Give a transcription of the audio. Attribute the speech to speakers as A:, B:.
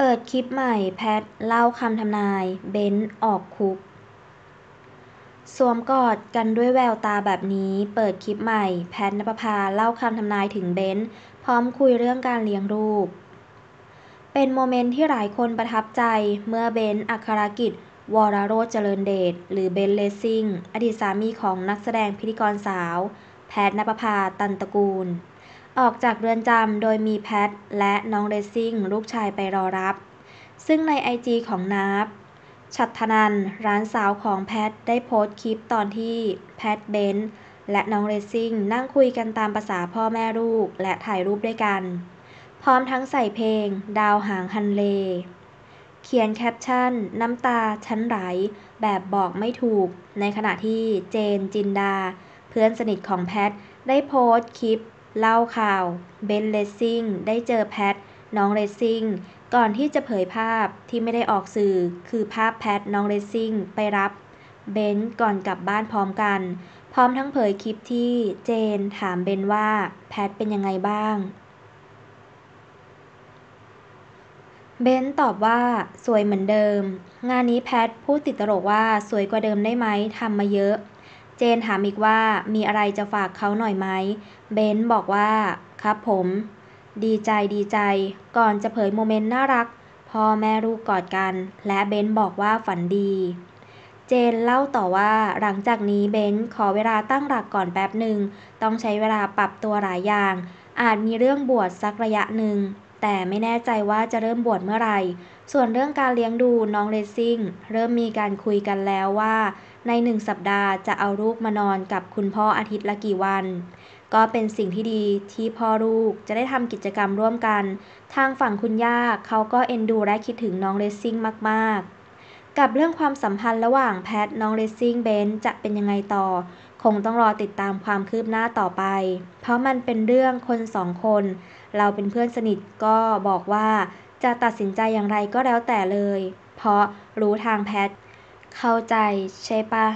A: เปิดคลิปใหม่ แพทเล่าคำทำนาย เบ้นออกคุก สวมกอดกันด้วยแววตาแบบนี้ เปิดคลิปใหม่ แพทนภพาเล่าคำทำนายถึงเบ้นพร้อมคุยเรื่องการเลี้ยงลูก เป็นโมเมนต์ที่หลายคนประทับใจเมื่อเบ้นอัครกิจ วรโรจเจริญเดช หรือเบนเลสซิ่ง อดีตสามีของนักแสดงพิธีกรสาว แพทนภพาตันตระกูล ออกจากเรือนจำโดยมีแพทและน้องเรซซิ่งลูกชายไปรอรับ ซึ่งในไอจีของนับชัดธนันหลานสาวของแพทได้โพสต์คลิปตอนที่แพทเบนซ์และน้องเรซซิ่งนั่งคุยกันตามภาษาพ่อแม่ลูกและถ่ายรูปด้วยกัน พร้อมทั้งใส่เพลง ดาวหางฮัลเลย์ เขียนแคปชั่น น้ำตาฉันไหลแบบบอกไม่ถูก ในขณะที่เจนจินดา เพื่อนสนิทของแพทได้โพสต์คลิป เล่าข่าว เบน เลสซิ่ง ได้เจอแพท น้องเลสซิ่ง ก่อนที่จะเผยภาพที่ไม่ได้ออกสื่อ คือภาพแพท น้องเลสซิ่ง ไปรับ เบนก่อนกลับบ้านพร้อมกัน พร้อมทั้งเผยคลิปที่เจนถามเบนว่า แพทเป็นยังไงบ้าง เบนตอบว่า สวยเหมือนเดิม งานนี้แพทพูดติดตลกว่าสวยกว่าเดิมได้ไหมทำมาเยอะ เจนถามอีกว่ามีอะไรจะฝากเขาหน่อยไหม เบนบอกว่าครับผม ดีใจดีใจ ก่อนจะเผยโมเมนต์น่ารัก พ่อแม่ลูกกอดกัน และเบนบอกว่าฝันดี เจนเล่าต่อว่าหลังจากนี้เบนขอเวลาตั้งหลักก่อนแป๊บหนึ่ง ต้องใช้เวลาปรับตัวหลายอย่าง อาจมีเรื่องบวชสักระยะหนึ่ง แต่ไม่แน่ใจว่าจะเริ่มบวชเมื่อไหร่ ส่วนเรื่องการเลี้ยงดูน้องเลสซิ่ง เริ่มมีการคุยกันแล้วว่า ในหนึ่งสัปดาห์จะเอาลูกมานอนกับคุณพ่ออาทิตย์ละกี่วัน ก็เป็นสิ่งที่ดีที่พ่อลูกจะได้ทำกิจกรรมร่วมกัน ทางฝั่งคุณย่าเขาก็เอ็นดูและคิดถึงน้องเลสซิ่งมาก ๆ กับเรื่องความสัมพันธ์ระหว่างแพทน้องเลสซิ่งเบนจะเป็นยังไงต่อ คงต้องรอติดตามความคืบหน้าต่อไป เพราะมันเป็นเรื่องคนสองคน เราเป็นเพื่อนสนิทก็บอกว่าจะตัดสินใจอย่างไรก็แล้วแต่เลย เพราะรู้ทางแพท เข้าใจใช่ปะ